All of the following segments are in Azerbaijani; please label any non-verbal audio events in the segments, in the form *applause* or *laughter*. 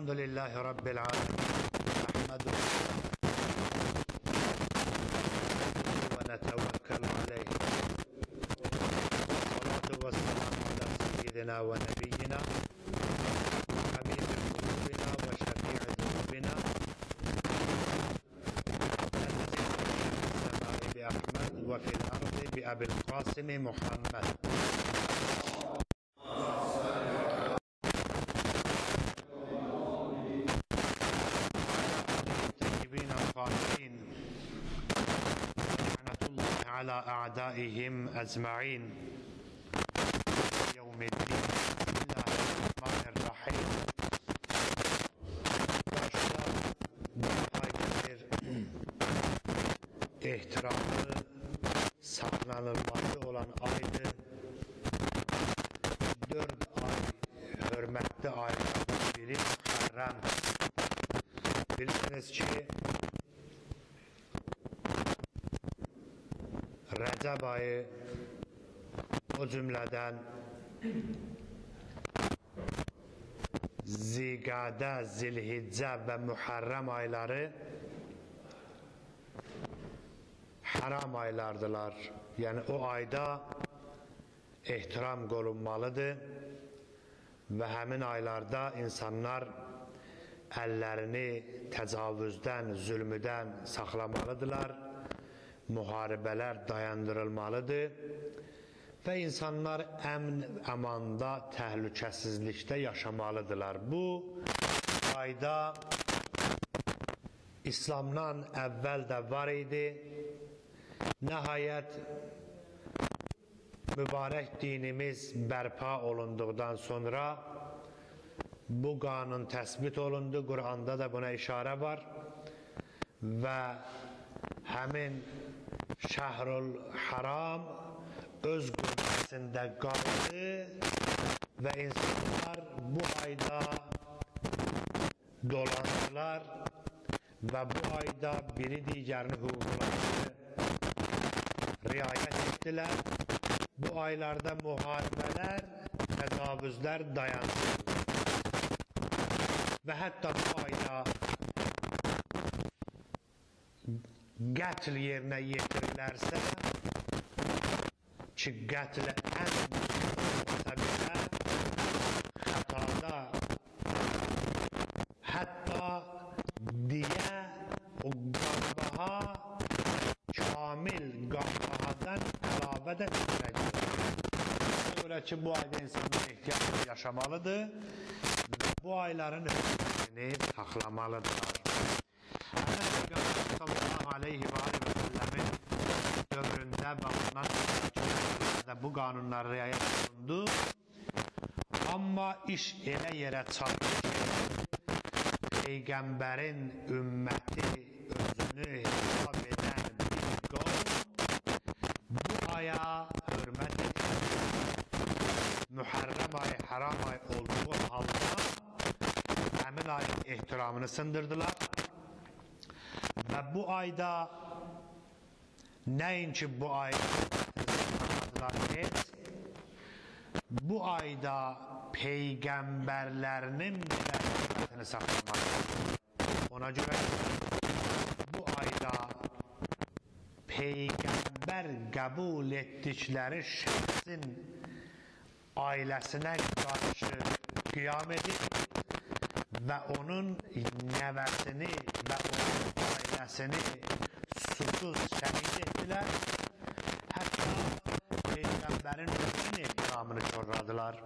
الحمد لله رب العالمين نحمده ونتوكل عليه. والصلاة والسلام على سيدنا ونبينا حبيب قلوبنا وشفيع ذنوبنا. الذي في السماء بأحمد وفي الأرض بأبي القاسم محمد الطيبين الخالدين لعنة الله على أعدائهم أجمعين. يوم الدين. الله الرحمن الرحيم. Ziqadə, Zilhiccə və Muharrəm ayları haram aylardılar. Yəni o ayda ehtiram qorunmalıdır və həmin aylarda insanlar əllərini təcavüzdən, zülmüdən saxlamalıdırlar. Müharibələr dayandırılmalıdır və insanlar əmn, əmanda, təhlükəsizlikdə yaşamalıdırlar. Bu ayda İslamdan əvvəl də var idi. Nəhayət mübarək dinimiz bərpa olunduqdan sonra bu qanun təsbit olundu. Quranda da buna işarə var və həmin Şəhrul Haram öz qüvvəsində qaldı və insanlar bu ayda dolandılar və bu ayda biri digərini hüquqlarını riayət etdilər. Bu aylarda müharibələr, təcavüzlər dayandı. Və hətta bu ayda qətl yerinə yetirilərsə ki, qətlə olsa belə xətada hətta diyə o qanbaha kamil qanbahadan əlavə də veriləcək. Görə ki, bu ayda insanlar ehtiyatla yaşamalıdır və bu ayların hürmətini saxlamalıdırlar. Peygamber sallallahu aleyhi ve sellemin dövründə və ondan sonraki bu qanunlar riayət olundu. Amma iş elə yerə çatdı ki, Peyğəmbərin ümməti özünü hesab edən bir qovm bu aya hörmət. Mühərrəm ayı, haram ay olduğu halda həmin ayın ehtiramını sındırdılar. Və bu ayda nəinki bu ay heç, bu ayda peyğəmbərlərinin belə hürmətini saxlamalıdır. Ona görə bu ayda peyğəmbər qəbul etdikləri şəxsin ailəsinə qarşı qiyam edib və onun nəvəsini və onun ailəsini susuz şəhid etdilər. Peyğəmbərin özünün ehtiramını çorladılar.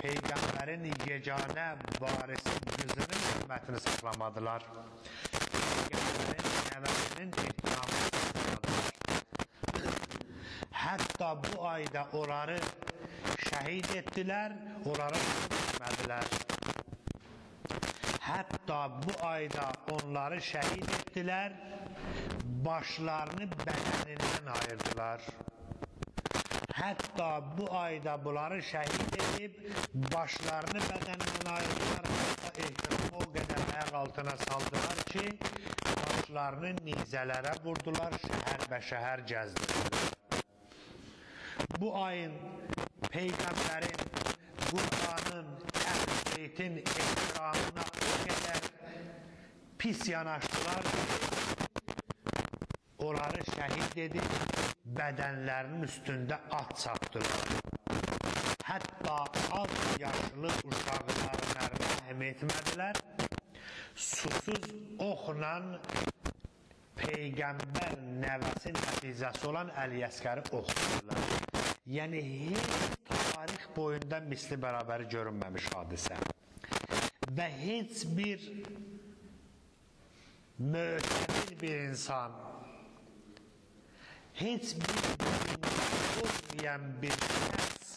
Peyğəmbərin yeganə varisi qızının hürmətini saxlamadılar. Peyğəmbərin nəvəsinin ehtiramını saxlamadılar. Hətta bu ayda onları şəhid etdilər, onları etmədilər. Hətta bu ayda onları şəhid etdilər, başlarını bədənindən ayırdılar. Hətta bu ayda bunları şəhid edib, başlarını bədənindən ayırdılar, ehtiramı o qədər ayaq altına saldılar ki, başlarını nizələrə vurdular, şəhər və şəhər gəzdirdilər. Bu ayın Peyğəmbərin, Qur'anın, əhli Beytin ehtiramına o qədər pis yanaşdılar ki, onları şəhid edib bədənlərinin üstündə at çapdılar. Hətta az yaşlı uşaqlarına rəhm etmədilər. Susuz oxla Peyğəmbər nəvəsi nəticəsi olan Əli Əsgəri oxudurlar. Yəni, heç tarix boyunda misli bərabəri görünməmiş hadisə. Və heç bir möhtəmil bir insan, heç bir olmayan bir kəs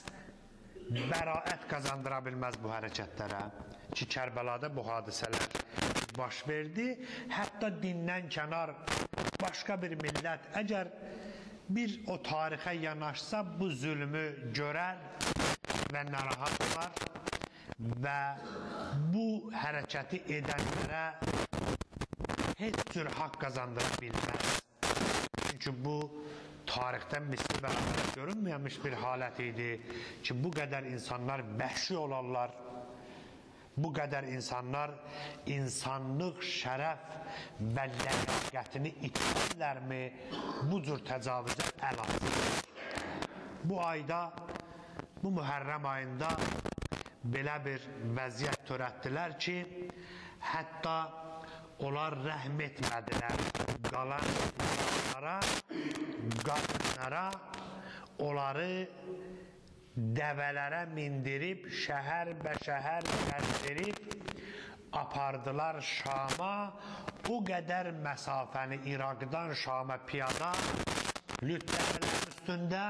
bəraət qazandıra bilməz bu hərəkətlərə ki, Kərbəlada bu hadisələr baş verdi. Hətta dindən kənar başqa bir millət əgər bir o tarixə yanaşsa bu zülmü görər və narahat olar və bu hərəkəti edənlərə heç cür haqq qazandıra bilməz. Çünki bu tarixdən misli bərabər görünməyəmiş bir halət idi ki, bu qədər insanlar vəhşi olarlar, bu qədər insanlar insanlıq, şərəf və ləyaqətini itirlərmi bu cür təcavüzə əl atır. Bu ayda, bu mühərrəm ayında belə bir vəziyyət törətdilər ki, hətta onlar rəhm etmədilər qalan insanlara, qadınlara, onları dəvələrə mindirib, şəhər bə şəhər gəzdirib, apardılar Şama, o qədər məsafəni İraqdan Şama piyada, lütfələrin üstündə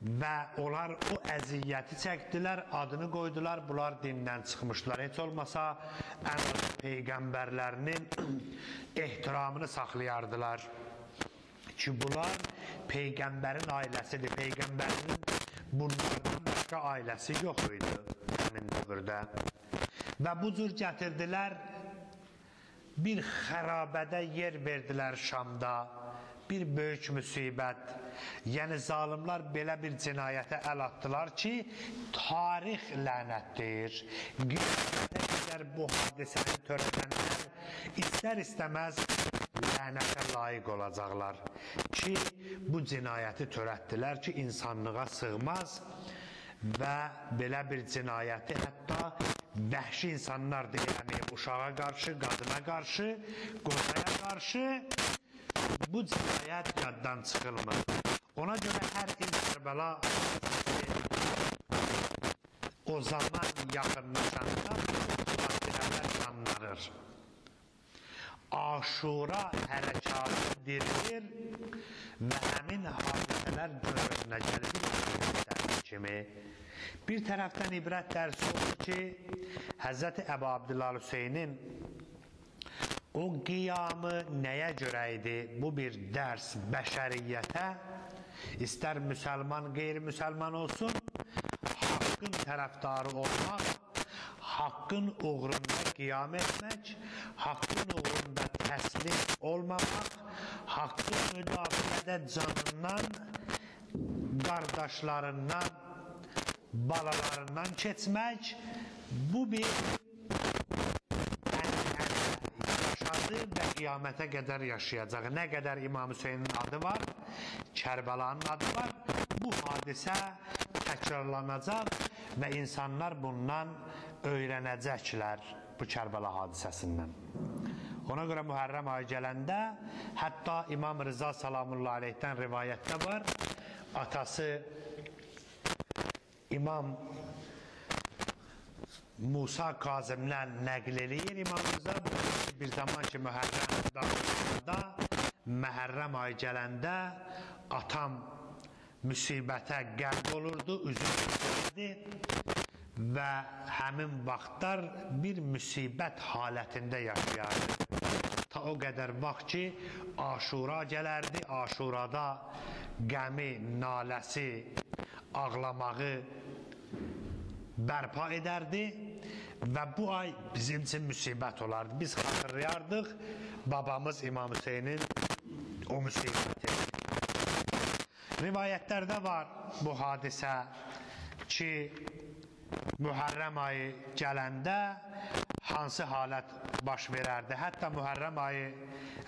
və onlar o əziyyəti çəkdilər, adını qoydular, bunlar dindən çıxmışlar. Heç olmasa ən peyğəmbərlərinin ehtiramını saxlayardılar ki, bunlar peyğəmbərin ailəsidir. Peyğəmbərinin bunlardan başqa ailəsi yox idi həmin dövrdə. Və bu cür gətirdilər, bir xərabədə yer verdilər Şamda, bir böyük müsibət. Yəni zalimlar belə bir cinayətə əl atdılar ki, tarix lənətdir. Qiyamətə qədər bu hadisəni törədənlər istər-istəməz lənətə layiq olacaqlar ki, bu cinayəti törətdilər ki, insanlığa sığmaz və belə bir cinayəti hətta vəhşi insanlar deyəməyib uşağa qarşı, qadına qarşı, qocaya qarşı bu cinayət yaddan çıxılmır. Ona görə hər il Kərbəla o zaman yaxınlaşanda xatirələr canlanır. Aşura hərəkatı dirilir və həmin hadisələr görünə gəlir kimi. Bir tərəfdən ibrət dərsi olur ki, Həzrəti Əbu Abdüllah Hüseynin O qiyamı nəyə görə idi? Bu bir dərs bəşəriyyətə, istər müsəlman, qeyri-müsəlman olsun, haqqın tərəfdarı olmaq, haqqın uğrunda qiyam etmək, haqqın uğrunda təslim olmamaq, haqqın müdafiədə canından, qardaşlarından, balalarından keçmək, bu bir yaşadı və qiyamətə qədər yaşayacaq. Nə qədər İmam Hüseynin adı var, Kərbəlanın adı var, bu hadisə təkrarlanacaq və insanlar bundan öyrənəcəklər bu Kərbəla hadisəsindən. Ona görə Mühərrəm ayı gələndə hətta İmam Rıza salamullah aleyhdən rivayətdə var. Atası İmam Musa Kazimdən nəql eləyir İmam Rıza bir zaman ki Məhərrəm dağlarında Məhərrəm ayı gələndə atam müsibətə qərb olurdu, üzü götürdü və həmin vaxtlar bir müsibət halətində yaşayardı. Ta o qədər vaxt ki, aşura gələrdi, aşurada qəmi, naləsi, ağlamağı bərpa edərdi Və bu ay bizim üçün müsibət olardı. Biz xatırlayardıq babamız İmam Hüseynin o müsibəti. Rivayətlərdə var bu hadisə ki, Mühərrəm ayı gələndə hansı halət baş verərdi? Hətta Mühərrəm ayı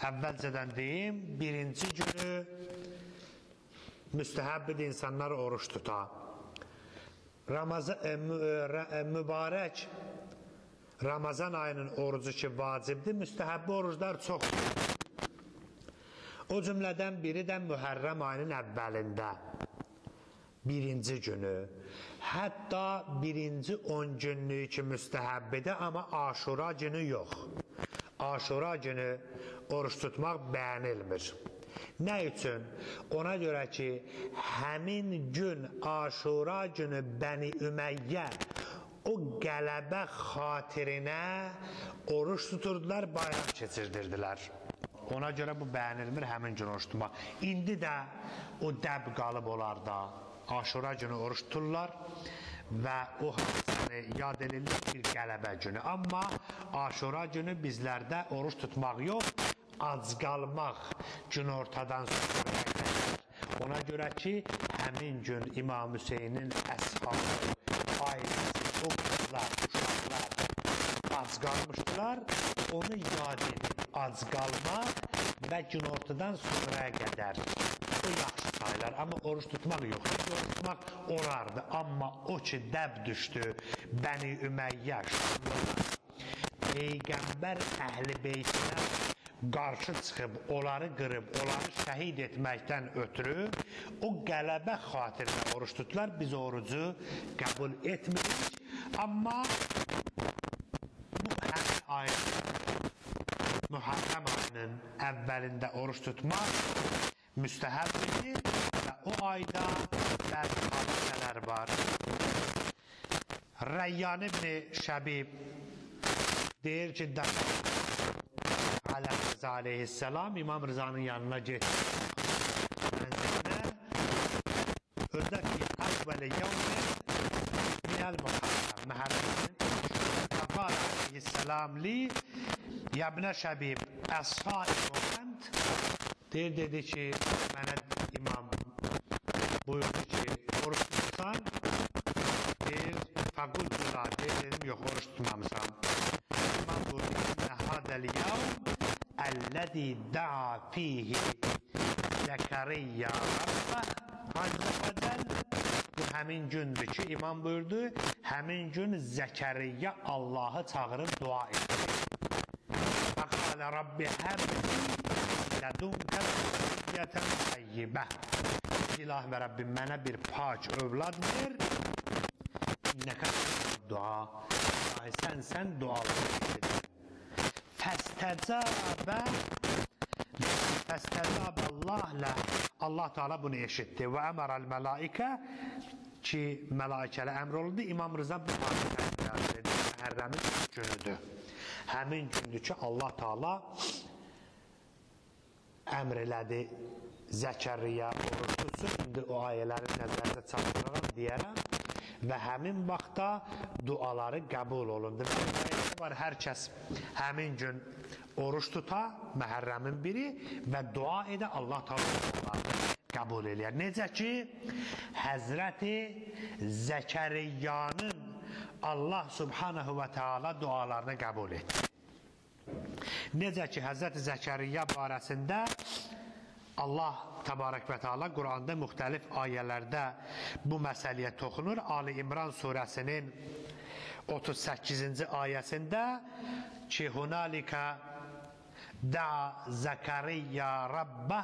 əvvəlcədən deyim, birinci günü müstəhəbbidir insanlar oruç tuta. Ramazan, e, e, mübarək Ramazan ayının orucu ki vacibdir, müstəhəbbi oruclar çoxdur. O cümlədən biri də Mühərrəm ayının əvvəlində, birinci günü. Hətta birinci on günlüyü ki müstəhəbbidir, amma aşura günü yox. Aşura günü oruç tutmaq bəyənilmir. Nə üçün? Ona görə ki, həmin gün Aşura günü Bəni Üməyyə o qələbə xatirinə oruç tuturdular, bayram keçirdirdilər. Ona görə bu bəyənilmir həmin gün oruç tutmaq. İndi də o dəb qalıb olar da. Aşura günü oruç tuturlar və o hadisəni yad edirlər bir qələbə günü. Amma Aşura günü bizlərdə oruç tutmaq yox, ac qalmaq gün ortadan Ona görə ki, həmin gün İmam Hüseynin əshabı, ailəsi, o qızlar, uşaqlar ac qalmışdılar. Onu yad edib ac qalmaq və gün ortadan sonraya qədər o yaxşı sayılar. Amma oruç tutmaq yox. Oruç tutmaq olardı. Amma o ki, dəb düşdü Bəni Üməyyə, Peyğəmbər əhl-i beytinə qarşı çıxıb, onları qırıb, onları şəhid etməkdən ötürü o qələbə xatirinə oruç tutular. Biz orucu qəbul etmirik. Amma bu həmin ayın Müharrəm ayının əvvəlində oruç tutmaq müstəhəbdir və o ayda bəzi hadisələr var. Rəyyan ibn Şəbib deyir ki, Aləm Rıza aleyhisselam İmam Rıza'nın yanına getdi. Mənzilinə özdə ki, əvvələ yevmin minəl muharrəm. Məhərrəmin Fəqal aleyhisselam li Yəbnə Şəbib Əshai Muhammed deyir, dedi ki, mənə imam buyurdu ki, oruç tutsan deyir, fəqul cüla deyir, dedim, yox, oruç tutmamışam. İmam buyurdu ki, hədəl yevm الذي دعا فيه Zekeriya Rabbə Azze və Cəl bu həmin gündür ki, imam buyurdu, həmin gün Zəkəriyyə Allahı çağırıb dua etdi. Fəqalə Rabbi həbbi lədunqə zürriyyətən təyyibə. İlahi və Rabbim mənə bir pak övlad ver, innəkə dua. Sən, sən duaları edir. Fəstəcəbə Fəstəcəbə Allahlə Allah Teala bunu eşitdi və əmərəl mələikə ki, mələikələ əmr olundu. İmam Rıza bu hadisəni Məhərrəmin günüdür. Həmin gündür ki, Allah Teala əmr elədi Zəkərriyə oruç tutsun. İndi o ayələri nəzərdə çatdırıram deyərəm və həmin vaxtda duaları qəbul olundu. Var hər kəs həmin gün oruç tuta, məhərrəmin biri və dua edə Allah Taala qəbul eləyər. Necə ki Həzrəti Zəkəriyyanın Allah Subhanahu və Taala dualarını qəbul etdi. Necə ki Həzrəti Zəkəriyya barəsində Allah Təbarək və Teala Quranda müxtəlif ayələrdə bu məsələyə toxunur. Ali İmran surəsinin 38-ci ayəsində ki, Hunalikə da Zəkəriyyə Rabbə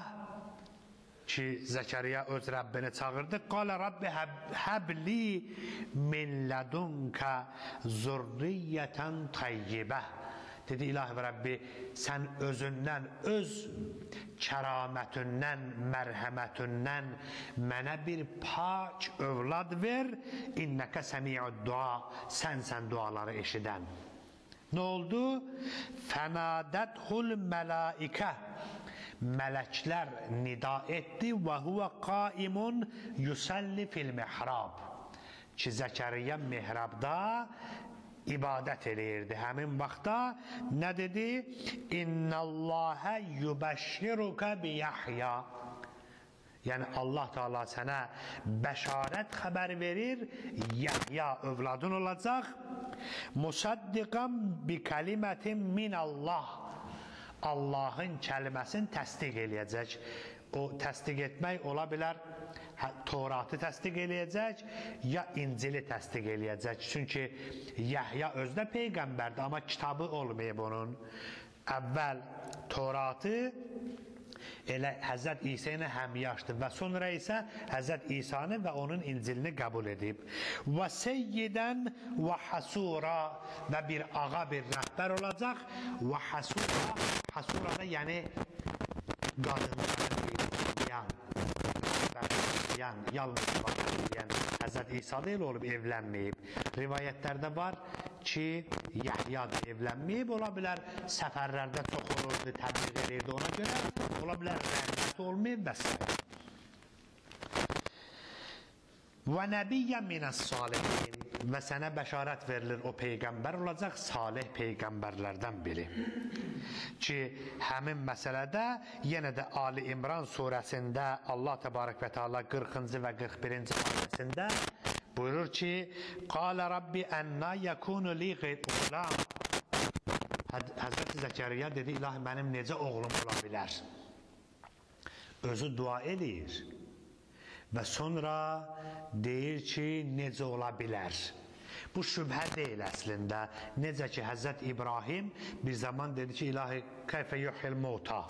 ki, Zəkəriyyə öz Rəbbini çağırdı. Qalə Rabbi həbli min lədunka zurriyyətən təyyibə. Dedi, ilahi və Rəbbi, sən özündən, öz kəramətindən, mərhəmətindən mənə bir pak övlad ver, innəkə səmiyyud dua, sənsən duaları eşidən. Nə oldu? Fənadəthul məlaikə Mələklər nida etdi və huvə qaimun yusalli fil mihrab ki, Zəkəriyyə mihrabda ibadət eləyirdi. Həmin vaxtda nə dedi? İnnəlləhə yubəşşiruka bi Yahya. Yəni Allah Taala sənə bəşarət xəbər verir, Yahya övladın olacaq. Musaddiqan bi kalimətin min Allah. Allahın kəlməsini təsdiq eləyəcək. O təsdiq etmək ola bilər Toratı təsdiq eləyəcək ya İncili təsdiq eləyəcək. Çünki Yahya özdə peyğəmbərdir, amma kitabı olmayıb onun. Əvvəl Toratı elə Həzrət İsa ilə həmyaşdır və sonra isə Həzrət İsanı və onun İncilini qəbul edib. Və seyyidən və hasura və bir ağa bir rəhbər olacaq və hasura hasura da yəni qadınların bir yəni yalnız başlayan Həzrət İsa deyil olub evlənməyib. Rivayətlərdə var ki, Yahya da evlənməyib, ola bilər səfərlərdə çox olurdu, təbliğ edirdi ona görə, ola bilər rəhmət olmayıb və s. Və nəbiyyən minəs salihin və sənə bəşarət verilir o peyğəmbər olacaq salih peyğəmbərlərdən biri. Ki həmin məsələdə yenə də Ali İmran surəsində Allah təbarək və Teala 40-cı və 41-ci ayəsində buyurur ki: "Qala Rabbi enna yakunu li ghulam" Həzrət Zəkəriyya dedi: "İlahi mənim necə oğlum ola bilər?" Özü dua eləyir və sonra deyir ki, necə ola bilər? Bu şübhə deyil əslində. Necə ki, Həzrət İbrahim bir zaman dedi ki, ilahi kəyfə yuhil mota.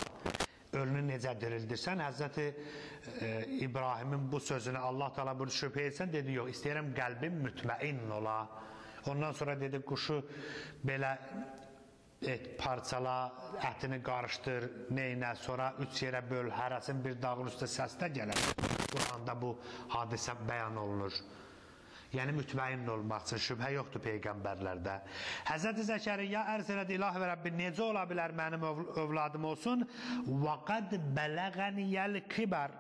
Ölünü necə dirildirsən? Həzrəti e, İbrahimin bu sözünü Allah Taala bunu şübhə etsən, dedi, yox, istəyirəm qəlbim mütməin ola. Ondan sonra dedi, quşu belə et, parçala, ətini qarışdır, neynə, sonra üç yerə böl, hərəsin bir dağın üstə səsdə gələr. Quranda bu hadisə bəyan olunur. Yəni mütməin olmaq üçün şübhə yoxdur peyğəmbərlərdə. Həzrət Zəkəriyya ərz elədi, İlahi və Rəbbi, necə ola bilər mənim övladım olsun? Və qad bələğəniyəl kibər.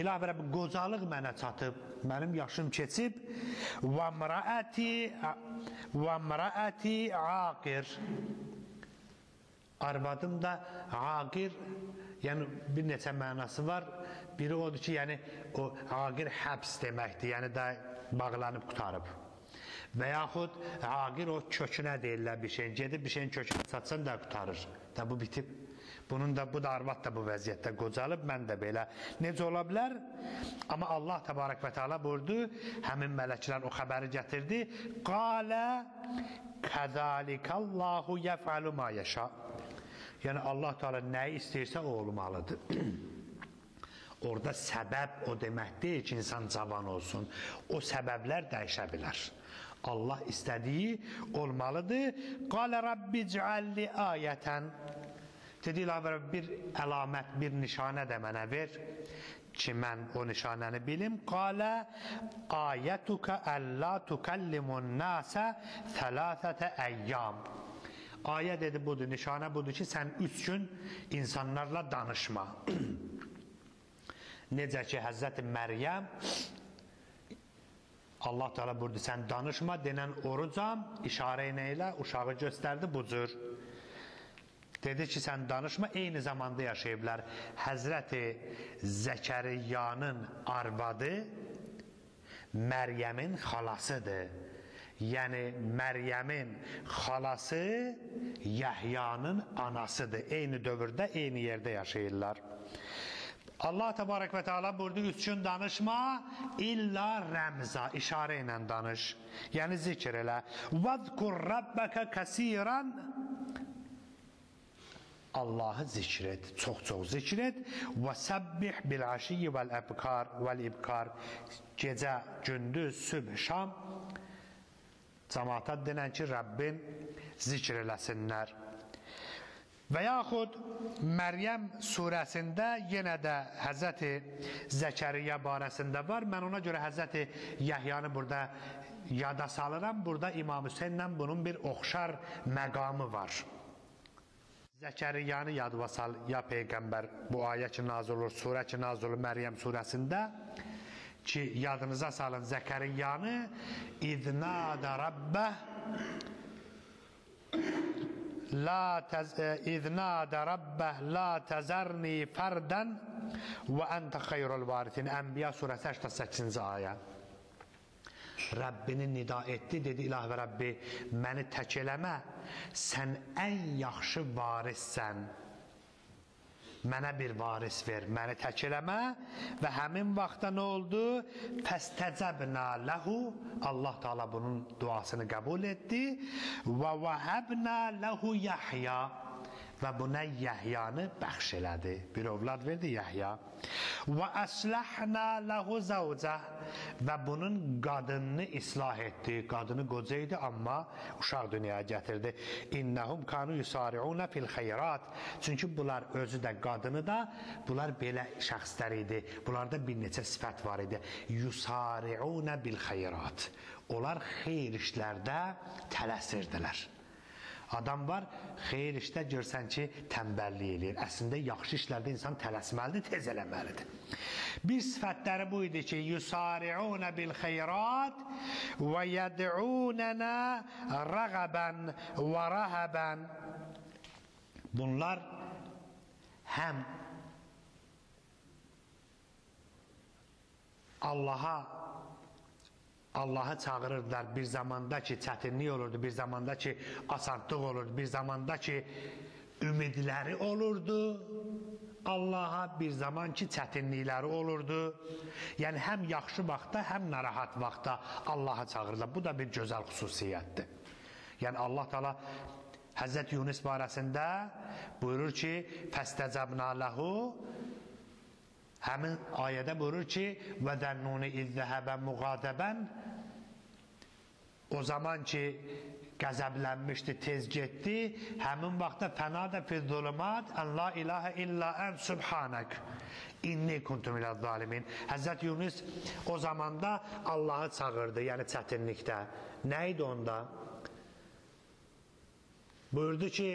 İlahi və Rəbbi, qocalıq mənə çatıb, mənim yaşım keçib. Və mraəti və mraəti aqir. Arvadım da aqir, yəni bir neçə mənası var. Biri odur ki, yəni o aqir həbs deməkdir, yəni da bağlanıb qutarıb. Və yaxud aqir o kökünə deyirlər bir şeyin, gedib bir şeyin kökünə çatsan da qutarır. Da bu bitib. Bunun da bu da arvad da bu vəziyyətdə qocalıb, mən də belə. Necə ola bilər? Amma Allah təbarək və təala buyurdu, həmin mələklər o xəbəri gətirdi. Qalə kəzalikallahu yəfəlu ma yəşa. Yəni Allah Teala nəyi istəyirsə o olmalıdır. *clears throat* Orada səbəb o demək deyil ki, insan cavan olsun. O səbəblər dəyişə bilər. Allah istədiyi olmalıdır. Qalə Rabbi cəalli ayətən. Dedi, ilavə bir əlamət, bir nişanə də mənə ver ki, mən o nişanəni bilim. Qalə ayətuka əllə tukallimun nasə thələthətə əyyam. Ayə dedi budur, nişanə budur ki, sən üç gün insanlarla danışma. *clears throat* Necə ki, Həzrəti Məryəm Allah Teala buyurdu, sən danışma, denən orucam, işarə ilə elə, uşağı göstərdi bu cür. Dedi ki, sən danışma, eyni zamanda yaşayıblar. Həzrəti Zəkəriyyanın arvadı Məryəmin xalasıdır. Yəni, Məryəmin xalası Yəhyanın anasıdır. Eyni dövrdə, eyni yerdə yaşayırlar. Allah təbarək və teala buyurdu, üç gün danışma, illa rəmza, işarə ilə danış. Yəni zikr elə. Vəzkur Rabbəkə kəsirən Allahı zikr et, çox-çox zikr et və səbbih bil aşiyyi vəl əbkar vəl ibkar gecə, gündüz, sübh, şam cəmaata denən ki, Rəbbin zikr eləsinlər. Və yaxud Məryəm surəsində yenə də Həzrəti Zəkəriyyə barəsində var. Mən ona görə Həzrəti Yəhyanı burada yada salıram. Burada İmam Hüseynlə bunun bir oxşar məqamı var. Zəkəriyyanı yadıva sal, ya Peyğəmbər bu ayə ki nazil olur, surə ki nazil olur Məryəm surəsində ki yadınıza salın Zəkəriyyanı idnada rabbə la tez, iznada rabbeh la təzərni fərdən və əntə xeyrul varitin. Ənbiya surəsi 88-ci ayə. Rəbbini nida etdi, dedi ilah və Rəbbi, məni tək eləmə, sən ən yaxşı varissən mənə bir varis ver, məni tək eləmə. Və həmin vaxtda nə oldu? Fəstəcəbnə ləhu Allah Taala bunun duasını qəbul etdi. Və vəhəbnə ləhu Yahya və buna Yəhyanı bəxş elədi. Bir övlad verdi Yəhya. Və əsləhna ləhu zəvcə və bunun qadınını islah etdi. Qadını qoca idi, amma uşaq dünyaya gətirdi. İnnəhum kanu yusari'una fil xeyrat. Çünki bunlar özü də qadını da, bunlar belə şəxslər idi. Bunlarda bir neçə sifət var idi. Yusari'una bil xeyrat. Onlar xeyir işlərdə tələsirdilər. Adam var, xeyir işdə görsən ki, tənbəllik eləyir. Əslində yaxşı işlərdə insan tələsməlidir, tez eləməlidir. Bir sifətləri bu idi ki, yusari'una bil xeyrat və yəd'unana rəğəbən və rəhəbən. Bunlar həm Allaha Allahı çağırırdılar bir zamanda ki çətinlik olurdu, bir zamanda ki asanlıq olurdu, bir zamanda ki ümidləri olurdu. Allaha bir zaman ki çətinlikləri olurdu. Yəni həm yaxşı vaxtda, həm narahat vaxtda Allaha çağırırlar. Bu da bir gözəl xüsusiyyətdir. Yəni Allah Taala Həzrət Yunus barəsində buyurur ki: "Fəstəcəbna lehu" Həmin ayədə buyurur ki: "Və zənnuni izzəhəbə muğadəbən" O zaman ki qəzəblənmişdi, tez getdi. Həmin vaxtda fəna da fi zulumat, en la ilahe illa en subhanak. İnni kuntu minəz zalimin. Həzrət Yunus o zamanda Allahı çağırdı, yəni çətinlikdə. Nə idi onda? Buyurdu ki,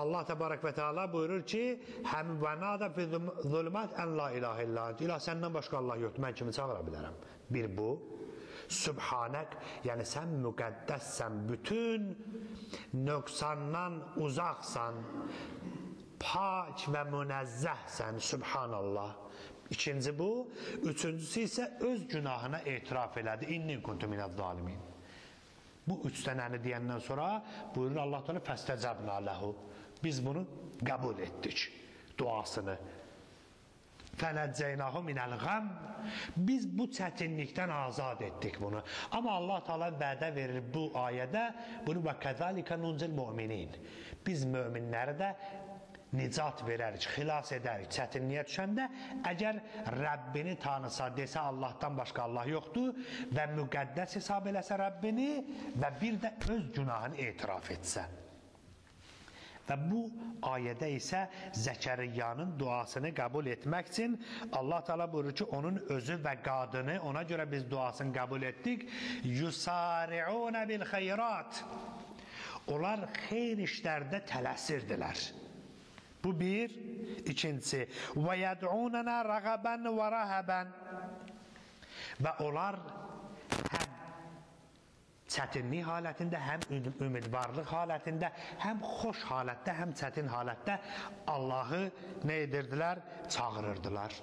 Allah təbarək və teala buyurur ki, həm və nada fi zulmat en la ilahe illa İlah səndən başqa Allah yoxdur, mən kimi çağıra bilərəm. Bir bu. Sübhanək, yəni sən müqəddəssən, bütün nöqsandan uzaqsan, pak və münəzzəhsən, Sübhanallah. İkinci bu, üçüncüsü isə öz günahına etiraf elədi. İnnin kuntu minəz zalimin. Bu üç dənəni deyəndən sonra buyurur Allah Teala fəstəcəbna ləhu. Biz bunu qəbul etdik duasını. Fənəccəynahu minəl qəm. Biz bu çətinlikdən azad etdik bunu. Amma Allah Taala vədə verir bu ayədə, bunu və kəzalikə nunzil müminin. Biz möminləri də nicat verərik, xilas edərik. Çətinliyə düşəndə əgər Rəbbini tanısa, desə Allahdan başqa Allah yoxdur və müqəddəs hesab eləsə Rəbbini və bir də öz günahını etiraf etsə. Və bu ayədə isə Zəkəriyyanın duasını qəbul etmək üçün Allah Taala buyurur ki, onun özü və qadını ona görə biz duasını qəbul etdik. Yusari'una bil xeyrat. Onlar xeyir işlərdə tələsirdilər. Bu bir, ikincisi, və yəd'unana rəğəbən və rəhəbən. Və onlar çətinlik halətində, həm ümidvarlıq halətində, həm xoş halətdə, həm çətin halətdə Allahı nə edirdilər? Çağırırdılar.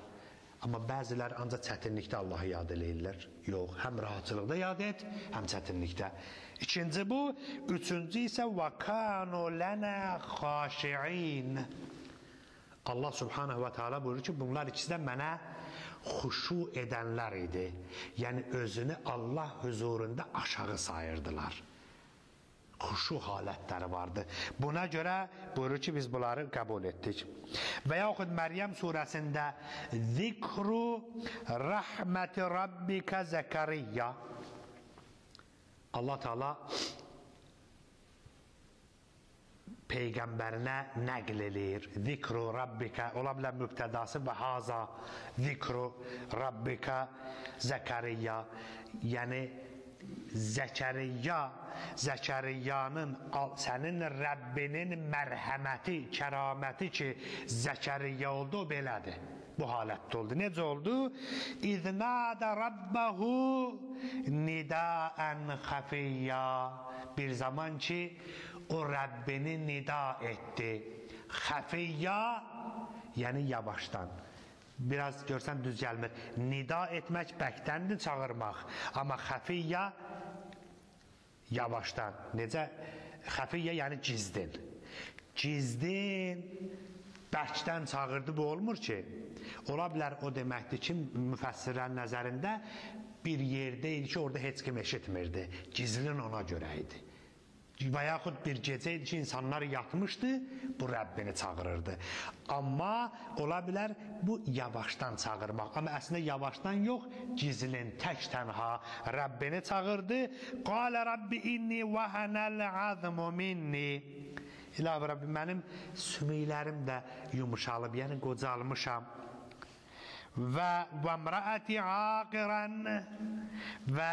Amma bəzilər ancaq çətinlikdə Allahı yad eləyirlər. Yox, həm rahatçılıqda yad et, həm çətinlikdə. İkinci bu, üçüncü isə vəkanu lənə xaşiin. Allah subhanahu və teala buyurur ki, bunlar ikisi də mənə xuşu edənlər idi. Yəni özünü Allah huzurunda aşağı sayırdılar. Xuşu halətləri vardı. Buna görə buyurur ki, biz bunları qəbul etdik. Və yaxud Məryəm surəsində zikru rəhməti rabbikə Zəkəriyyə Allah Teala peyğəmbərinə nəql eləyir. Zikru rabbika ola bilər mübtədası və haza zikru rabbika Zəkəriyya. Yəni Zəkəriyya Zəkəriyyanın sənin Rəbbinin mərhəməti, kəraməti ki, Zəkəriyya oldu belədir. bu halətdə oldu. Necə oldu? İznada rabbahu nidaən xafiyya. Bir zaman ki o Rəbbini nida etdi. Xafiyya yəni yavaşdan. Biraz görsən düz gəlmir. Nida etmək bəkdəndir çağırmaq. Amma xəfiyyə yavaşdan. Necə? Xəfiyyə yəni gizdin. Gizdin bərkdən çağırdı bu olmur ki. Ola bilər o deməkdir ki, müfəssirlərin nəzərində bir yerdə idi ki, orada heç kim eşitmirdi. Gizlin ona görə idi. Və yaxud bir gecə idi ki, insanlar yatmışdı, bu Rəbbini çağırırdı. Amma ola bilər bu yavaşdan çağırmaq. Amma əslində yavaşdan yox, gizlin, tək tənha Rəbbini çağırdı. Qalə Rabbi inni vəhənəl azmu minni. İlahi Rəbbi, mənim sümüklərim də yumuşalıb, yəni qocalmışam. Və və mraəti aqirən və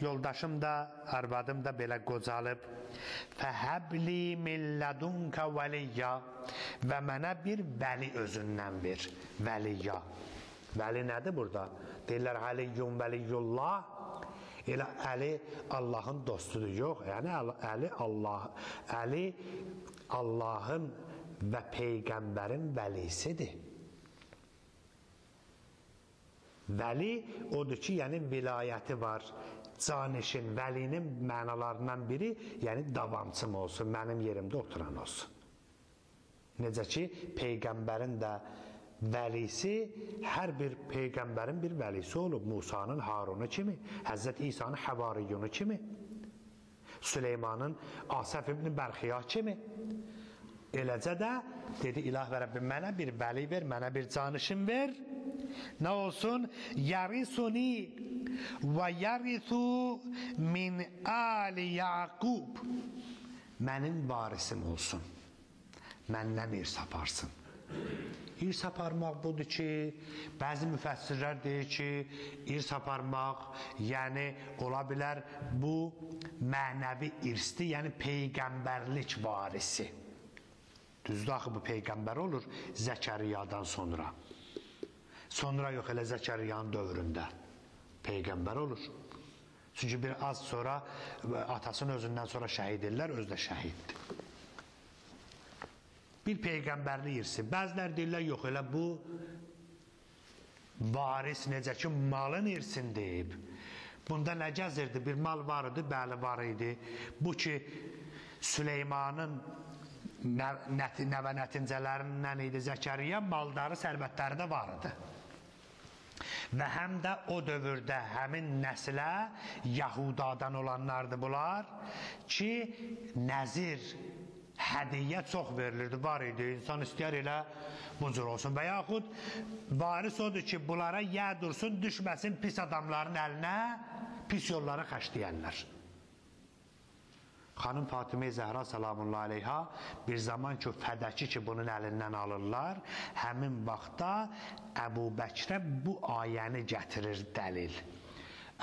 yoldaşım da, arvadım da belə qocalıb. Fəhəbli millədunka vəliyya və mənə bir vəli özündən ver, vəliyya. Vəli nədir burada? Deyirlər Əliyyun vəliyyullah. Elə Əli Allahın dostudur. Yox, yəni Əli Allah, Əli Allahın və peyğəmbərin vəlisidir. Vəli odur ki, yəni vilayəti var, canişin, vəlinin mənalarından biri, yəni davamçım olsun, mənim yerimdə oturan olsun. Necə ki, Peyğəmbərin də vəlisi, hər bir Peyğəmbərin bir vəlisi olub. Musanın Harunu kimi, Həzrət İsa'nın Həvariyunu kimi, Süleymanın Asəf ibn Bərxiya kimi. Eləcə də dedi ilah və Rəbbim mənə bir vəli ver, mənə bir canışın ver. Nə olsun? Yarisuni və yarisu min ali Yaqub. Mənim varisim olsun. Məndən irs aparsın. İrs aparmaq budur ki, bəzi müfəssirlər deyir ki, irs aparmaq, yəni ola bilər bu mənəvi irsdir, yəni peyğəmbərlik varisi. Düzdür axı bu peyğəmbər olur Zəkəriyadan sonra. Sonra yox elə Zəkəriyanın dövründə peyğəmbər olur. Çünki bir az sonra atasının özündən sonra şəhid edirlər, özü də şəhiddir. Bir peyğəmbərlik irsi. Bəzilər deyirlər, yox elə bu varis necə ki malın irsin deyib. Bunda nə gəzirdi? Bir mal var idi, bəli var idi. Bu ki Süleymanın nəvə nəticələrindən idi Zəkəriyyə, maldarı, sərvətləri də var idi. Və həm də o dövrdə həmin nəslə Yahudadan olanlardır bunlar ki, nəzir hədiyyə çox verilirdi, var idi. İnsan istəyər elə bu cür olsun. Və yaxud varis odur ki, bunlara yə dursun, düşməsin pis adamların əlinə, pis yollara xəşləyənlər. Xanım Fatimə Zəhra salamullah aleyha bir zaman ki fədəki ki bunun əlindən alırlar, həmin vaxtda Əbu Bəkrə bu ayəni gətirir dəlil.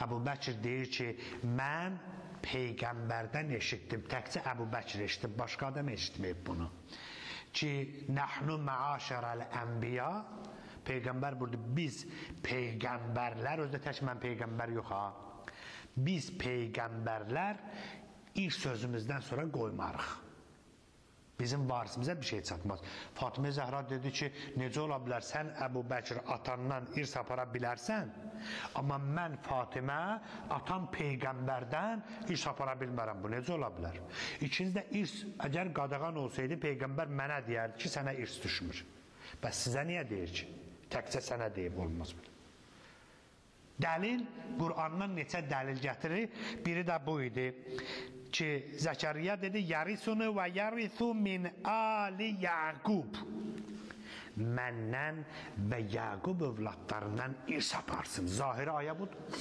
Əbu Bəkr deyir ki, mən peyğəmbərdən eşitdim. Təkcə Əbu Bəkr eşitdim, başqa adam eşitməyib bunu. Ki, nəhnu məaşərəl ənbiya Peyğəmbər burada biz peyğəmbərlər, özdə tək mən peyğəmbər yox ha. Biz peyğəmbərlər ilk sözümüzdən sonra qoymarıq. Bizim varisimizə bir şey çatmaz. Fatimə Zəhra dedi ki, necə ola bilər, sən Əbu Bəkir atandan irs apara bilərsən, amma mən Fatimə atam Peyğəmbərdən irs apara bilmərəm. Bu necə ola bilər? İkinci də irs, əgər qadağan olsaydı, Peyğəmbər mənə deyərdi ki, sənə irs düşmür. Bəs sizə niyə deyir ki? Təkcə sənə deyib olmaz bu. Dəlil, Qur'andan neçə dəlil gətirir? Biri də bu idi ki, Zəkəriyyə dedi, Yarisunu və yarisu min ali Yaqub. Məndən və Yaqub övladlarından irs aparsın. Zahiri ayə budur.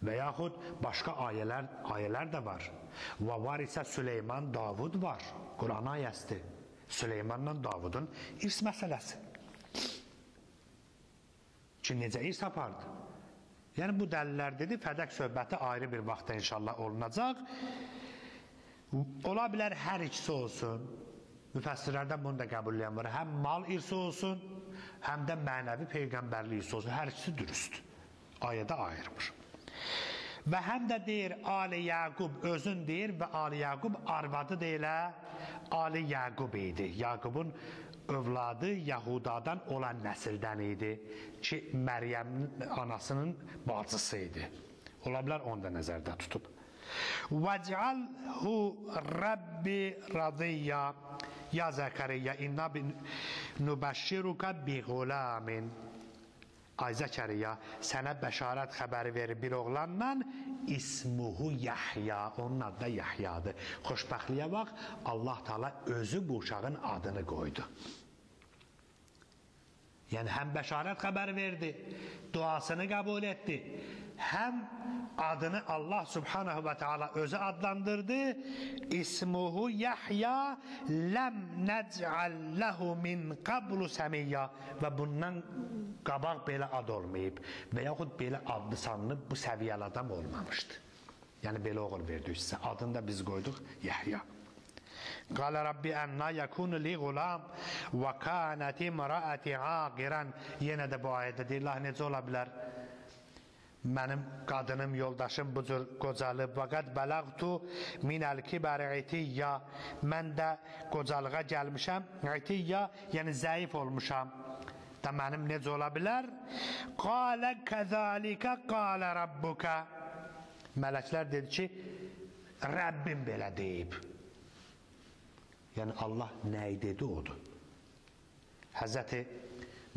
Və yaxud başqa ayələr, ayələr də var. Və var isə Süleyman, Davud var. Quran ayəsidir. Süleymanla Davudun irs məsələsi. Ki, necə irs apardı? Yəni bu dəlillər dedi, fədək söhbəti ayrı bir vaxtda inşallah olunacaq. Ola bilər hər ikisi olsun. Müfəssirlərdən bunu da qəbulləyən var. Həm mal irsi olsun, həm də mənəvi peyğəmbərlik irsi olsun. Hər ikisi dürüst. Ayədə ayırmır. Və həm də deyir Ali Yaqub özün deyir və Ali Yaqub arvadı da elə Ali Yaqub idi. Yaqubun övladı Yahudadan olan nəsildən idi ki, Məryəm anasının bacısı idi. Ola bilər onu da nəzərdə tutub. Vəcalhu Rabbi radiyya Ya Zəkəriyyə inna bin nübəşşiruka bi qulamin Ay Zəkəriyyə sənə bəşarət xəbəri verir bir oğlanla ismuhu Yahya onun adı da Yahyadır. Xoşbəxtliyə bax Allah Taala özü bu uşağın adını qoydu. Yəni həm bəşarət xəbəri verdi, duasını qəbul etdi, həm adını Allah Subhanahu və Teala özü adlandırdı. İsmuhu Yahya lem nec'al lehu min qablu semiyya və bundan qabaq belə ad olmayıb və yaxud belə adlı sanlı bu səviyyəli adam olmamışdı. Yəni belə oğul verdik sizə. Adını da biz qoyduq Yahya. Qala Rabbi ənna yakunu li gulam və kanət imraati aqiran. Yenə də bu ayədə deyirlər necə ola bilər? mənim qadınım, yoldaşım bu cür qocalıb və qad bələğtu minəl kibər itiyya mən də qocalığa gəlmişəm itiyya, yəni zəif olmuşam da mənim necə ola bilər qalə kəzalikə qalə rabbuka mələklər dedi ki Rəbbim belə deyib yəni Allah nəyi dedi odur Həzrəti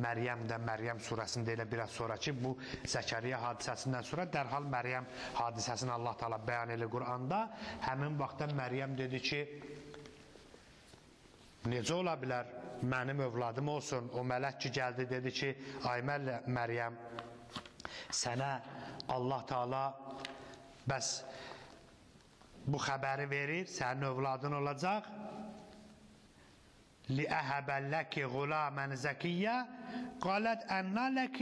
Məryəm də Məryəm surəsində elə biraz sonra ki, bu Zəkəriyyə hadisəsindən sonra dərhal Məryəm hadisəsini Allah Taala bəyan edir Quranda. Həmin vaxtda Məryəm dedi ki, necə ola bilər mənim övladım olsun? O mələk ki gəldi dedi ki, ay Məryəm, sənə Allah Taala bəs bu xəbəri verir, sənin övladın olacaq. لأهب غلاما زكيا قالت أنا لك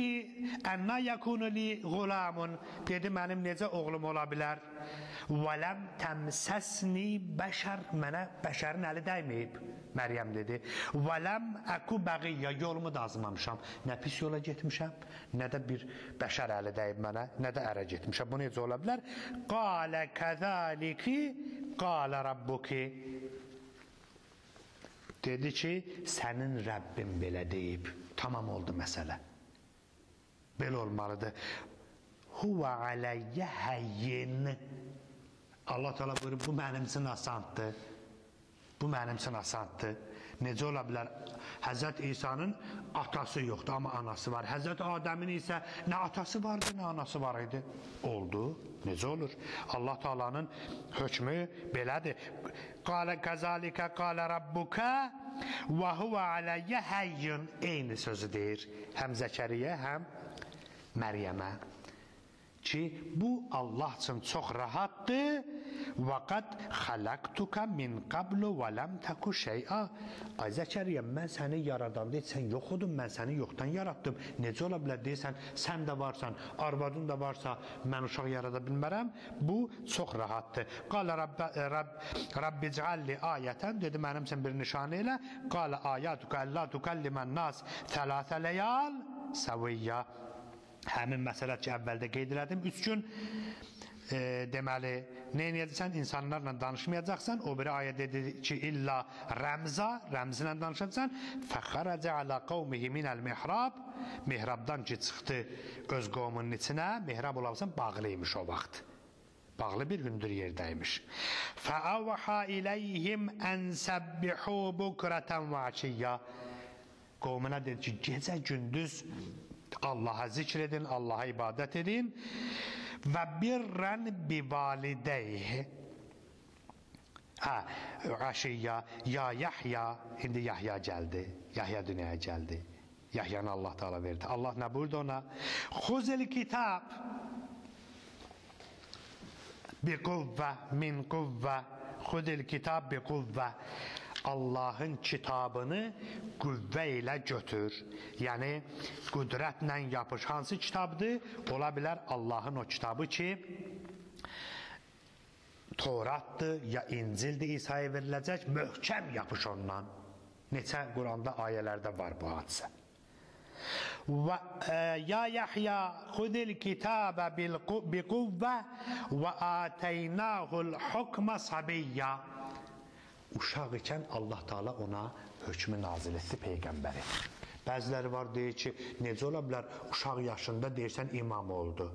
أنا يكون لي غلام dedi mənim necə oğlum ola bilər Vələm təmsəsni bəşər mənə bəşərin əli dəyməyib Məryəm dedi Vələm əku bəqiyyə yolumu da azmamışam nə pis yola getmişəm nə də bir bəşər əli dəyib mənə nə də ərə getmişəm bu necə ola bilər Qalə kəzəliki qalə rabbuki Dedi ki, sənin Rəbbin belə deyib. Tamam oldu məsələ. Belə olmalıdır. Huvə aləyyə həyyin. Allah Teala buyurur, bu mənim üçün asandır. Bu mənim üçün asandır. Necə ola bilər? Həzrət İsa'nın atası yoxdur, amma anası var. Həzrət Adəmin isə nə atası vardı, nə anası var idi. Oldu. Necə olur? Allah Taala'nın hökmü belədir. Qala qazalikə qala rabbuka və huve aleyyə həyyun eyni sözü deyir. Həm Zəkəriyə, həm Məryəmə ki bu Allah üçün çox rahatdır. Vaqad xalaqtuka min qablu və lam taku şey'a. Ay Zəkəriya, mən səni yaradanda sən yox idin, mən səni yoxdan yaratdım. Necə ola bilər deyirsən, sən də varsan, arvadın da varsa, mən uşaq yarada bilmərəm. Bu çox rahatdır. Qala Rabb Rabb Rabbi ic'alli ayatan dedi mənim üçün bir nişanə elə. Qala ayatuka alla tukalliman nas thalatha layal saviyya həmin məsələ ki, əvvəldə qeyd elədim. Üç gün e, deməli, nə edəcəksən? İnsanlarla danışmayacaqsan. O biri ayə dedi ki, illa rəmza, rəmzlə danışacaqsan. Fəxərəcə alə qavmihi minəl mihrab. Mihrabdan ki, çıxdı öz qovmunun içinə. Mihrab olarsan, bağlıymış o vaxt. Bağlı bir hündür yerdəymiş. Fəəvhə iləyhim ən səbbihu bukratan və aşiyya. Qovmuna dedi ki, gecə gündüz Allah'a zikredin, Allah'a ibadet edin. Ve birren bi valideyhi. Ha, aşiyya, ya Yahya, şimdi Yahya geldi. Yahya dünyaya geldi. Yahya'nı Allah Teala verdi. Allah ne buyurdu ona? Huzel kitap bi kuvve min kuvve. Huzel kitap bi kuvve. Allahın kitabını qüvvə ilə götür. Yəni qüdrətlə yapış. Hansı kitabdır? Ola bilər Allahın o kitabı ki Toratdır ya İncildir İsa'ya veriləcək, möhkəm yapış ondan. Neçə Quranda ayələrdə var bu hadisə. Və e, ya Yahya xudil kitabə bil biquvvə və atəynahul hukma sabiyya. Uşaq ikən Allah Taala ona hökmü nazil etdi peyğəmbəri. Bəziləri var deyir ki, necə ola bilər uşaq yaşında deyirsən imam oldu.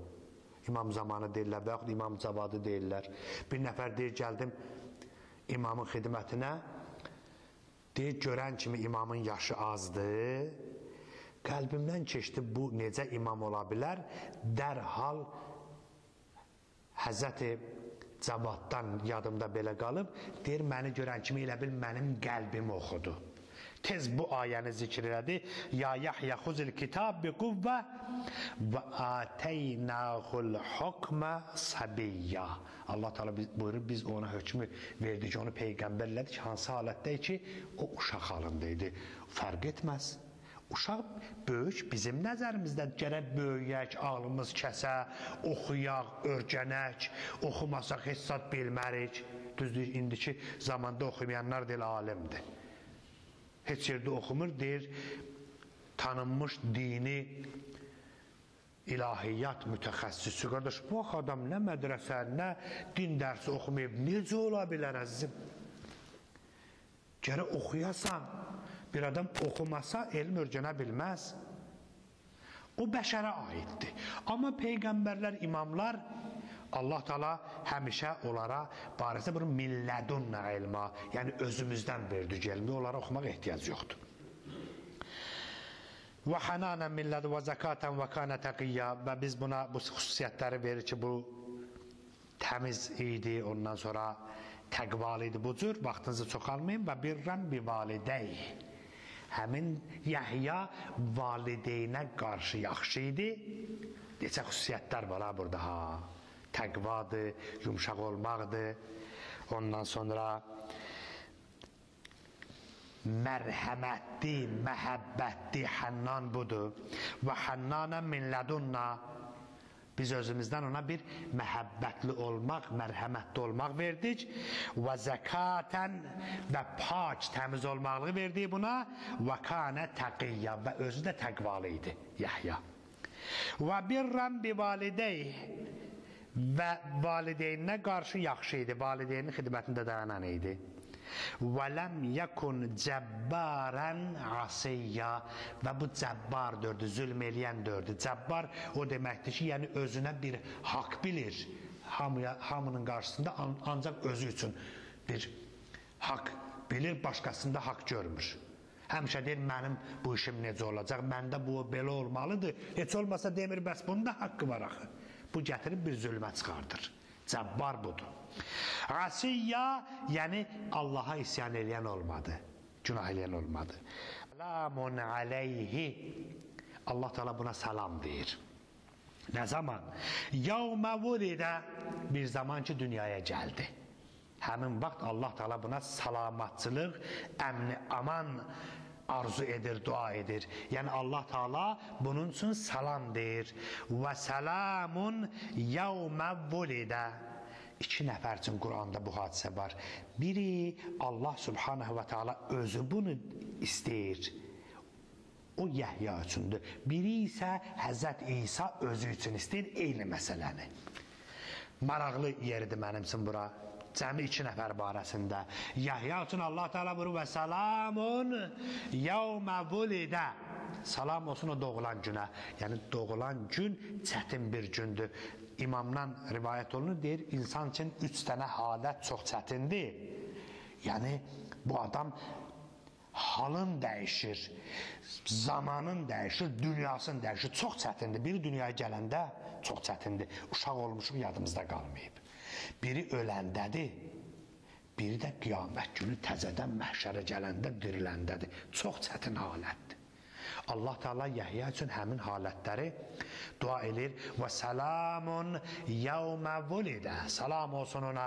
İmam zamanı deyirlər və yaxud imam cavadı deyirlər. Bir nəfər deyir gəldim imamın xidmətinə. Deyir görən kimi imamın yaşı azdır. Qəlbimdən keçdi bu necə imam ola bilər? Dərhal Həzrəti Cavaddan yadımda belə qalıb, deyir məni görən kimi elə bil mənim qəlbim oxudu. Tez bu ayəni zikr elədi. Ya Yahya xuzil kitab bi quvvə və ataynahul hukma sabiyya. Allah Teala buyurur biz ona hökmü verdik, onu peyğəmbər elədik. Hansı halətdə ki, o uşaq halında idi. Fərq etməz. Uşaq böyük bizim nəzərimizdə gərək böyüyək, ağlımız kəsə, oxuyaq, örgənək, oxumasaq heç zat bilmərik. Düzdür, indiki zamanda oxumayanlar deyil alimdir. Heç yerdə oxumur, deyir, tanınmış dini ilahiyyat mütəxəssisi. Qardaş, bu adam nə mədrəsə, nə din dərsi oxumayıb, necə ola bilər əzizim? Gərək oxuyasan. Bir adam oxumasa elm örgənə bilməz. O bəşərə aiddir. Amma peyğəmbərlər, imamlar Allah Taala həmişə onlara barəsə bir millədunna elma, yəni özümüzdən verdik elmi, onlara oxumaq ehtiyac yoxdur. Və hananan min ləd və zakatan və kana taqiyya və biz buna bu xüsusiyyətləri verir ki, bu təmiz idi, ondan sonra təqvalı idi bu cür, vaxtınızı çox almayın və birrən bi validey həmin Yəhya valideynə qarşı yaxşı idi. Neçə xüsusiyyətlər var ha burada ha. Təqvadır, yumşaq olmaqdır. Ondan sonra mərhəmətli, məhəbbətli, hənnan budur. Və hənnanə min lədunna Biz özümüzdən ona bir məhəbbətli olmaq, mərhəmətli olmaq verdik və zəkatən və pak, təmiz olmaqlığı verdik buna və kanə təqiyyə və özü də təqvalı idi Yahya. Və birrən bi valideyh və valideyninə qarşı yaxşı idi, valideynin xidmətində dayanan idi. Və ləm yəkun cəbbarən asiyya və bu cəbbar dördü, zülm eləyən dördü. Cəbbar o deməkdir ki, yəni özünə bir haqq bilir. Hamıya, hamının qarşısında an, ancaq özü üçün bir haqq bilir, başqasında haqq görmür. Həmişə deyir, mənim bu işim necə olacaq, məndə bu belə olmalıdır. Heç olmasa demir, bəs bunun da haqqı var axı. Bu gətirib bir zülmə çıxardır. Cəbbar budur. Asiyya, yəni Allaha isyan eləyən olmadı. Günah eləyən olmadı. Salamun aleyhi. Allah Teala buna salam deyir. Nə zaman? Yavmə vulidə bir zaman ki dünyaya gəldi. Həmin vaxt Allah Teala buna salamatçılıq, əmni, aman arzu edir, dua edir. Yəni Allah Taala bunun üçün salam deyir. Və salamun yevmə vulidə. İki nəfər üçün Quranda bu hadisə var. Biri Allah Subhanahu və Taala özü bunu istəyir. O Yəhya üçündür. Biri isə Həzrət İsa özü üçün istəyir eyni məsələni. Maraqlı yeridir mənim üçün bura cəmi iki nəfər barəsində. Yahya üçün Allah Teala buyurur və salamun yevmə vulidə. Salam olsun o doğulan günə. Yəni doğulan gün çətin bir gündür. İmamdan rivayət olunur, deyir, insan üçün üç dənə halət çox çətindir. Yəni, bu adam halın dəyişir, zamanın dəyişir, dünyasın dəyişir. Çox çətindir. Biri dünyaya gələndə çox çətindir. Uşaq olmuşuq, yadımızda qalmayıb. Biri öləndədir, biri də qiyamət günü təzədən məhşərə gələndə diriləndədir. Çox çətin halətdir. Allah Teala Yəhya üçün həmin halətləri dua edir və salamun yevmə vulidə salam olsun ona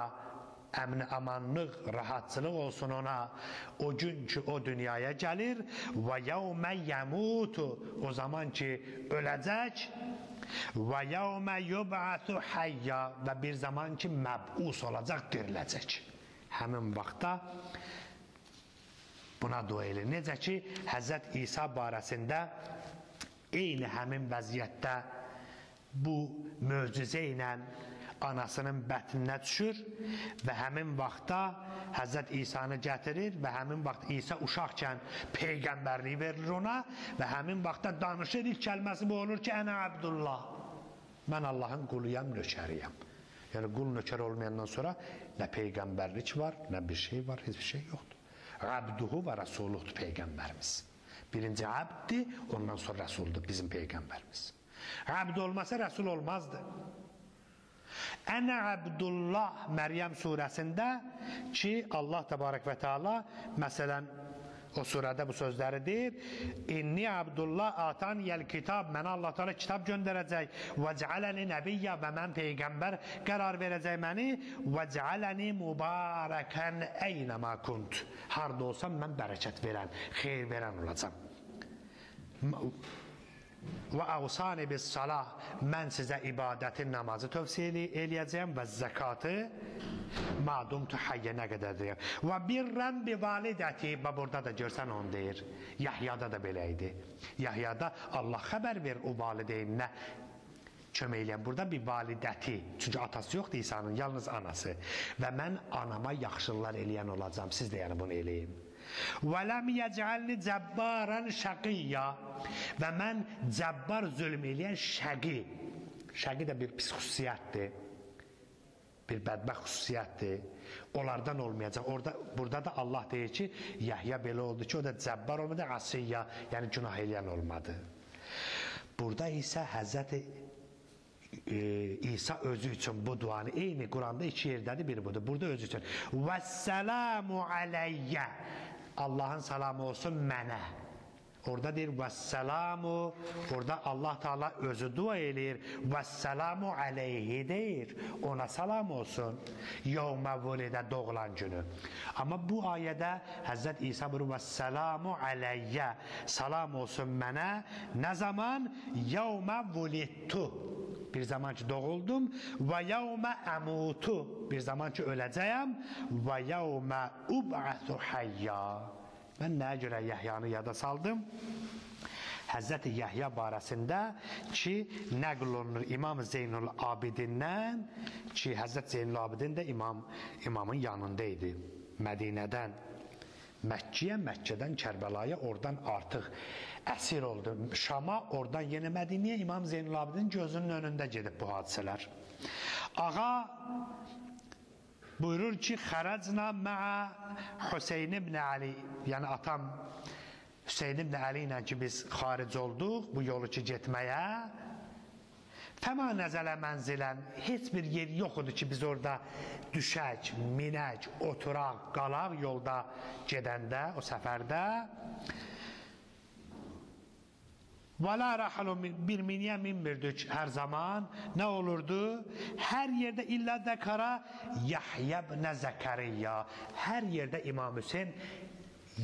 əmni amanlıq, rahatçılıq olsun ona o gün ki o dünyaya gəlir və yevmə yəmutu o zaman ki öləcək Və yevmə yub'atu hayya və bir zaman ki məbus olacaq, diriləcək. Həmin vaxtda buna dua elə. Necə ki, Həzrət İsa barəsində eyni həmin vəziyyətdə bu möcüzə ilə anasının bətninə düşür və həmin vaxtda Həzrət İsanı gətirir və həmin vaxt İsa uşaqkən peyğəmbərlik verilir ona və həmin vaxtda danışır ilk kəlməsi bu olur ki, ənə Abdullah. Mən Allahın quluyam, nökəriyəm. Yəni qul nökər olmayandan sonra nə peyğəmbərlik var, nə bir şey var, heç bir şey yoxdur. Abduhu və Rasuluhdur Peyğəmbərimiz. Birinci abdi, ondan sonra Rasuldur bizim Peyğəmbərimiz. Abd olmasa Rasul olmazdı. Ənə Abdullah Məryəm surəsində ki, Allah təbarək və teala məsələn o surədə bu sözləri deyir. İnni Abdullah atan yel kitab. Mənə Allah Teala kitab göndərəcək. Və cəaləni nəbiyyə və mən peyğəmbər qərar verəcək məni. Və cəaləni mübarəkən eynəmə kunt. Harda olsam mən bərəkət verən, xeyir verən olacam. Və əvsani bis salah mən sizə ibadətin namazı tövsiyə eləyəcəyəm və zəkatı madum tu hayyə nə qədərdir. Və birrən bi validəti və burada da görsən onu deyir. Yahyada da belə idi. Yahyada Allah xəbər ver o valideyninə kömək eləyən. Burada bir validəti, çünki atası yoxdur İsa'nın, yalnız anası. Və mən anama yaxşılar eləyən olacam. Siz də yəni bunu eləyin. Və ləm yəcəlni cəbbaran şəqiyya və mən cəbbar zülm eləyən şəqi şəqi də bir pis xüsusiyyətdir bir bədbəxt xüsusiyyətdir. Onlardan olmayacaq. Orada burada da Allah deyir ki, Yahya belə oldu ki, o da cəbbar olmadı, asiyya, yəni günah eləyən olmadı. Burada isə Həzrəti e, İsa özü üçün bu duanı eyni Quranda iki yerdədir, biri budur. Burada özü üçün. Vəssalamu aleyyə. Allahın salamı olsun mənə. Orada deyir vəssalamu, orada Allah Taala özü dua eləyir. Vəssalamu aleyhi deyir. Ona salam olsun. Yevmə vulidə doğulan günü. Amma bu ayədə Həzrət İsa buyurur vəssalamu aleyyə. Salam olsun mənə. Nə zaman? Yevmə vulidtu. Bir zaman ki doğuldum və yevmə əmutu. Bir zaman ki öləcəyəm və yevmə ub'atu hayya. Mən nəyə görə Yəhyanı yada saldım? Həzrəti Yəhya barəsində ki, nəql olunur İmam Zeynul Abidindən ki, Həzrət Zeynul Abidin də imam, imamın yanında idi. Mədinədən Məkkiyə, Məkkədən Kərbəlaya, oradan artıq əsir oldu. Şama, oradan yenə Mədiniyə İmam Zeynul Abidin gözünün önündə gedib bu hadisələr. Ağa buyurur ki, xərəcna mə'a Hüseyin ibn Ali, yəni atam Hüseyin ibn Ali ilə ki, biz xaric olduq bu yolu ki, getməyə. Fəma nəzələ mənzilən, heç bir yer yox idi ki, biz orada düşək, minək, oturaq, qalaq yolda gedəndə, o səfərdə. Vələ rəhalun bir miniyə minmirdik hər zaman. Nə olurdu? Hər yerdə illə dəkara Yahya ibn Zəkəriyya. Hər yerdə İmam Hüseyn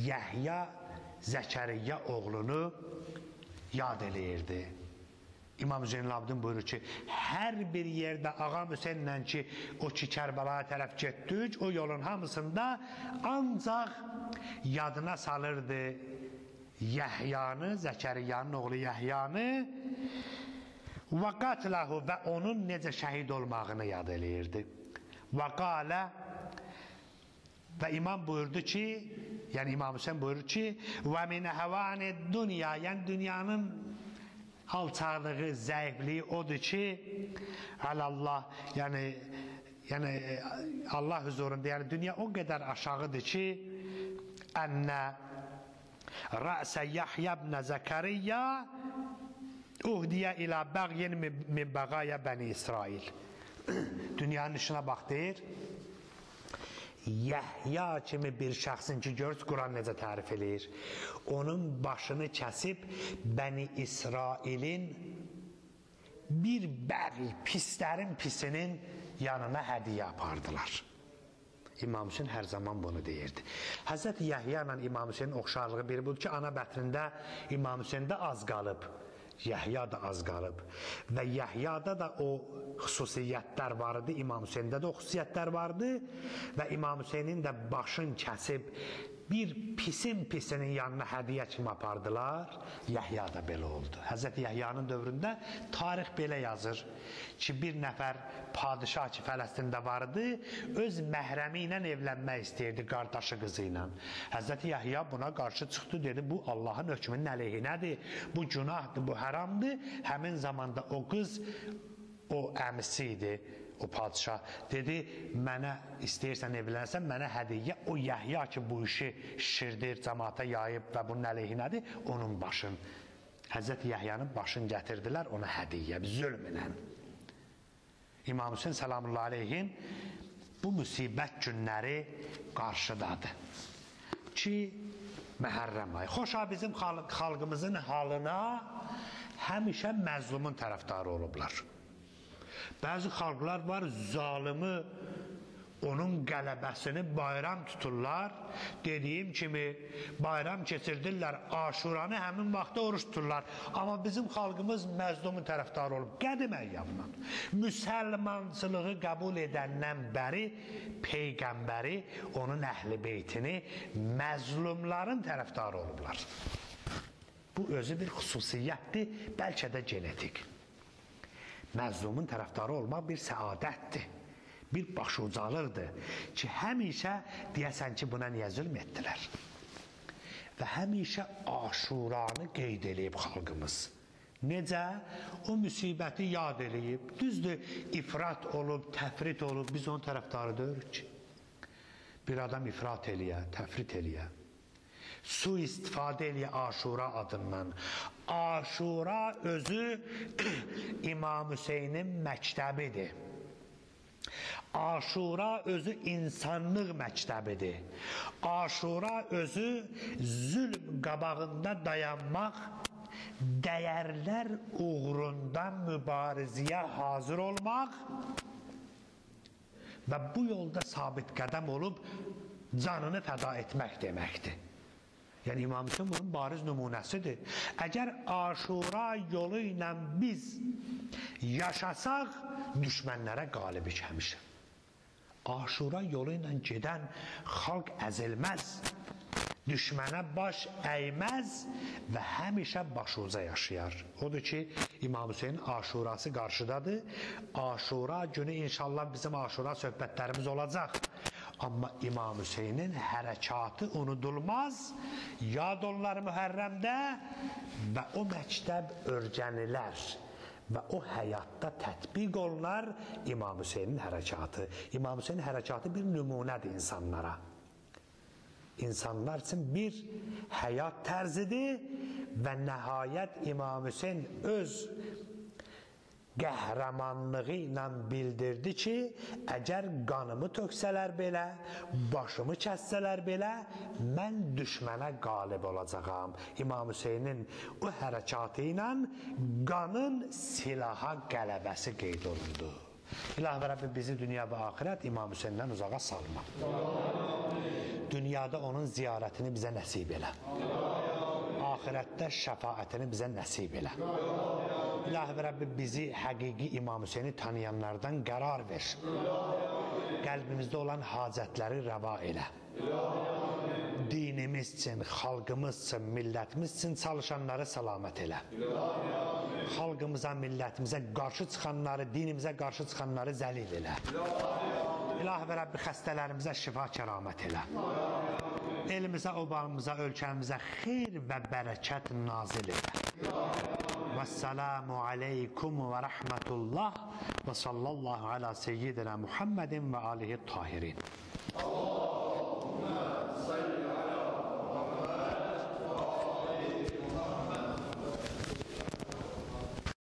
Yahya Zəkəriyya oğlunu yad eləyirdi. İmam Hüseyin Abdin buyurur ki, hər bir yerdə Ağam Hüseynlə ki, o ki Kərbəlaya tərəf getdik, o yolun hamısında ancaq yadına salırdı Yəhyanı, Zəkəriyanın oğlu Yəhyanı və qatlahu və onun necə şəhid olmağını yad eləyirdi. Və qalə və imam buyurdu ki, yəni İmam Hüseyin buyurur ki, və min həvani dünya, yəni dünyanın alçaqlığı, zəifliyi odur ki, əlallah, yəni yəni Allah huzurunda, yəni dünya o qədər aşağıdır ki, ənnə rəsə Yahya ibn Zəkəriyya uhdiyə ilə bəğyin min bəğaya bəni İsrail. *clears throat* Dünyanın işinə bax deyir. Yəhya kimi bir şəxsin ki, görürüz Quran necə tərif eləyir. Onun başını kəsib Bəni İsrailin bir bəği, pislərin pisinin yanına hədiyə apardılar. İmam Hüseyin hər zaman bunu deyirdi. Həzrət Yəhya ilə İmam Hüseynin oxşarlığı biri budur ki, ana bətrində İmam Hüseyin də az qalıb. Yəhya da az qalıb. Və Yəhyada da o xüsusiyyətlər var idi, İmam Hüseyndə də o xüsusiyyətlər vardı və İmam Hüseynin də başın kəsib bir pisin pisinin yanına hədiyyə kimi apardılar. Yəhya da belə oldu. Həzrət Yəhyanın dövründə tarix belə yazır ki, bir nəfər padişah ki, Fələstində vardı, öz məhrəmi ilə evlənmək istəyirdi qardaşı qızı ilə. Həzrət Yəhya buna qarşı çıxdı, dedi, bu Allahın hökmünün əleyhinədir, bu günahdır, bu haramdır. Həmin zamanda o qız o əmisi idi o padişah dedi mənə istəyirsən evlənsən mənə hədiyyə o Yəhya ki bu işi şişirdir cəmaata yayıb və bunun əleyhinədir onun başın. Həzrət Yəhyanın başını gətirdilər ona hədiyyə zülmlə İmam Hüseyin salamullahi aleyhin bu müsibət günləri qarşıdadır ki Məhərrəm ayı xoşa bizim xalq, xalqımızın halına həmişə məzlumun tərəfdarı olublar Bəzi xalqlar var, zalımı onun qələbəsini bayram tuturlar. Dediyim kimi bayram keçirdirlər, aşuranı həmin vaxtda oruç tuturlar. Amma bizim xalqımız məzlumun tərəfdarı olub qədim əyyamdan. Müsəlmançılığı qəbul edəndən bəri peyğəmbəri, onun əhli beytini məzlumların tərəfdarı olublar. Bu özü bir xüsusiyyətdir, bəlkə də genetik məzlumun tərəfdarı olmaq bir səadətdir. Bir başucalıqdır ki, həmişə deyəsən ki, buna niyə zülm etdilər? Və həmişə aşuranı qeyd eləyib xalqımız. Necə? O müsibəti yad eləyib. Düzdür, ifrat olub, təfrit olub, biz onun tərəfdarı deyirik ki. Bir adam ifrat eləyə, təfrit eləyə su istifadə eləyə Aşura adından. Aşura özü *clears throat* İmam Hüseynin məktəbidir. Aşura özü insanlıq məktəbidir. Aşura özü zülm qabağında dayanmaq, dəyərlər uğrunda mübarizəyə hazır olmaq və bu yolda sabit qədəm olub canını fəda etmək deməkdir. Yəni İmam Hüseyin bunun bariz nümunəsidir. Əgər Aşura yolu ilə biz yaşasaq, düşmənlərə qalibik həmişə. Aşura yolu ilə gedən xalq əzilməz, düşmənə baş əyməz və həmişə başuca yaşayar. Odur ki, İmam Hüseyin aşurası qarşıdadır. Aşura günü inşallah bizim aşura söhbətlərimiz olacaq. Amma İmam Hüseynin hərəkatı unudulmaz, yad onlar mühərrəmdə və o məktəb örgənilər və o həyatda tətbiq olunar İmam Hüseynin hərəkatı. İmam Hüseynin hərəkatı bir nümunədir insanlara. İnsanlar üçün bir həyat tərzidir və nəhayət İmam Hüseyin öz qəhrəmanlığı ilə bildirdi ki, əgər qanımı töksələr belə, başımı kəssələr belə, mən düşmənə qalib olacağam. İmam Hüseynin o hərəkatı ilə qanın silaha qələbəsi qeyd olundu. İlahi və Rəbbi bizi dünya və axirət İmam Hüseyndən uzağa salma. Dünyada onun ziyarətini bizə nəsib elə. Axirətdə şəfaətini bizə nəsib elə. İlahi Rəbbi bizi həqiqi İmam Hüseyni tanıyanlardan qərar ver. Qəlbimizdə olan hacətləri rəva elə. Dinimiz üçün, xalqımız üçün, millətimiz üçün çalışanları salamat elə. Xalqımıza, millətimizə qarşı çıxanları, dinimizə qarşı çıxanları zəlil elə. İlahi və Rəbbi xəstələrimizə şifa kəramət elə. Elimizə, obamıza, ölkəmizə xeyir və bərəkət nazil edə. Vəssalamu aleykum və rəhmətullah və sallallahu alə seyyidinə Muhammedin və alihi tahirin. Allahümme salli